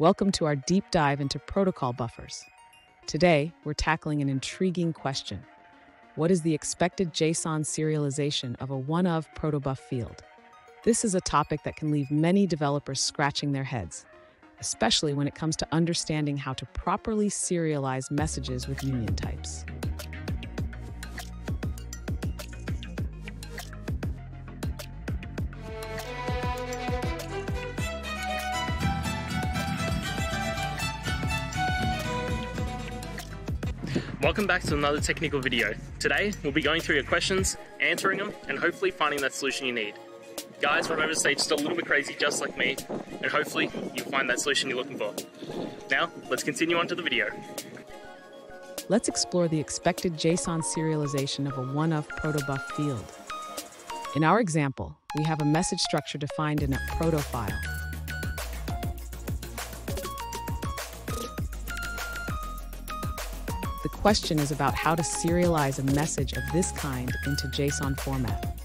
Welcome to our deep dive into protocol buffers. Today, we're tackling an intriguing question. What is the expected JSON serialization of a oneof protobuf field? This is a topic that can leave many developers scratching their heads, especially when it comes to understanding how to properly serialize messages with union types. Welcome back to another technical video. Today, we'll be going through your questions, answering them, and hopefully finding that solution you need. Guys, remember to stay just a little bit crazy just like me, and hopefully you'll find that solution you're looking for. Now, let's continue on to the video. Let's explore the expected JSON serialization of a oneof protobuf field. In our example, we have a message structure defined in a proto file. The question is about how to serialize a message of this kind into JSON format.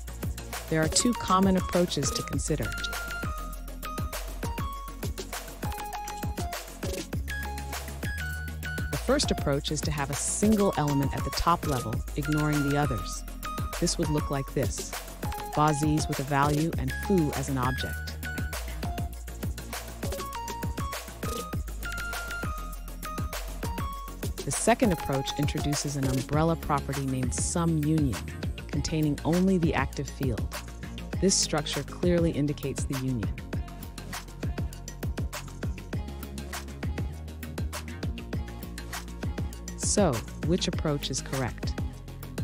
There are two common approaches to consider. The first approach is to have a single element at the top level, ignoring the others. This would look like this. Baziz with a value and foo as an object. The second approach introduces an umbrella property named sum union, containing only the active field. This structure clearly indicates the union. So, which approach is correct?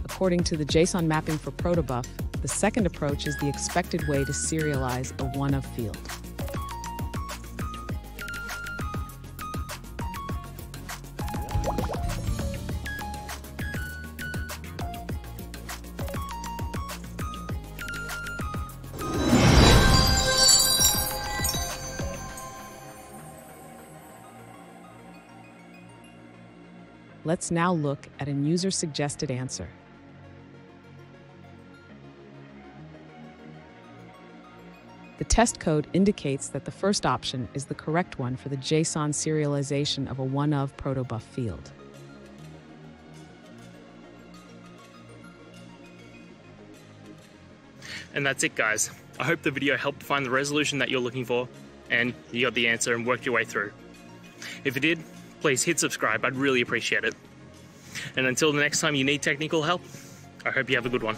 According to the JSON mapping for protobuf, the second approach is the expected way to serialize a oneof field. Let's now look at a user-suggested answer. The test code indicates that the first option is the correct one for the JSON serialization of a oneof protobuf field. And that's it, guys. I hope the video helped find the resolution that you're looking for, and you got the answer and worked your way through. If it did, please hit subscribe. I'd really appreciate it. And until the next time you need technical help, I hope you have a good one.